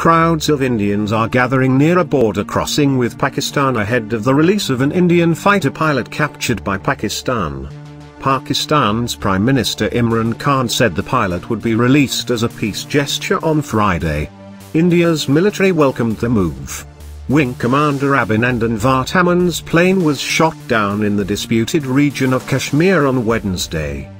Crowds of Indians are gathering near a border crossing with Pakistan ahead of the release of an Indian fighter pilot captured by Pakistan. Pakistan's Prime Minister Imran Khan said the pilot would be released as a peace gesture on Friday. India's military welcomed the move. Wing Commander Abhinandan Varthaman's plane was shot down in the disputed region of Kashmir on Wednesday.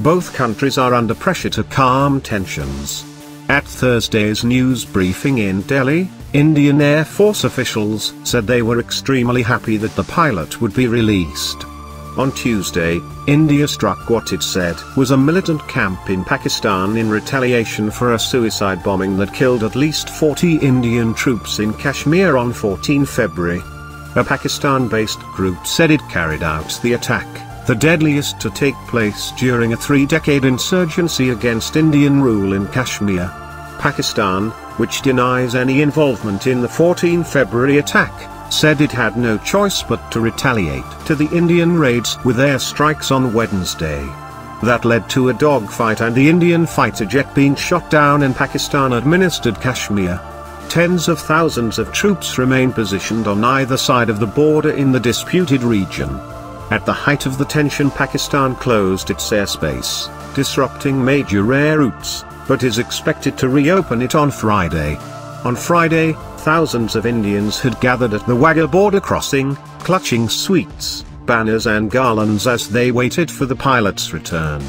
Both countries are under pressure to calm tensions. At Thursday's news briefing in Delhi, Indian Air Force officials said they were extremely happy that the pilot would be released. On Tuesday, India struck what it said was a militant camp in Pakistan in retaliation for a suicide bombing that killed at least 40 Indian troops in Kashmir on 14 February. A Pakistan-based group said it carried out the attack, the deadliest to take place during a three-decade insurgency against Indian rule in Kashmir. Pakistan, which denies any involvement in the 14 February attack, said it had no choice but to retaliate to the Indian raids with airstrikes on Wednesday. That led to a dogfight and the Indian fighter jet being shot down in Pakistan-administered Kashmir. Tens of thousands of troops remain positioned on either side of the border in the disputed region. At the height of the tension Pakistan closed its airspace, disrupting major air routes, but is expected to reopen it on Friday. On Friday, thousands of Indians had gathered at the Wagah border crossing, clutching sweets, banners and garlands as they waited for the pilot's return.